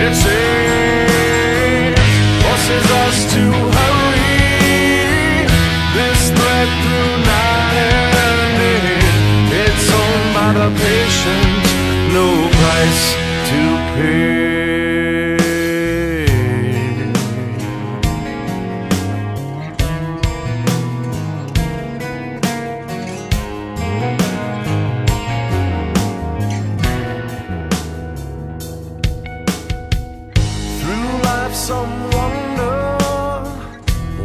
It seems forces us to hurry. This thread through night and day It's owned by the patient. No price to pay. have some wonder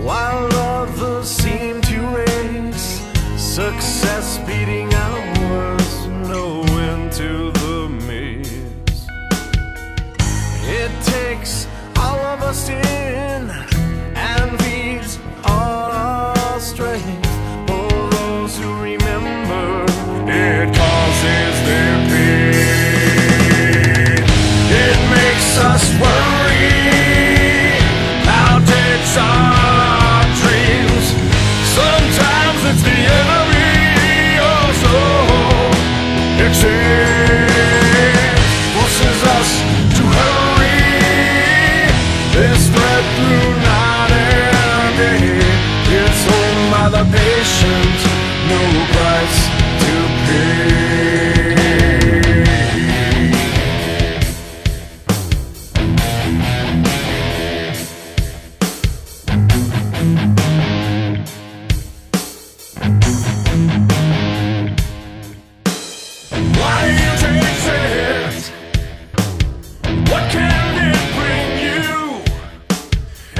while others seem to race. Success beating hours no end to the maze. It takes all of us in.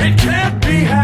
It can't be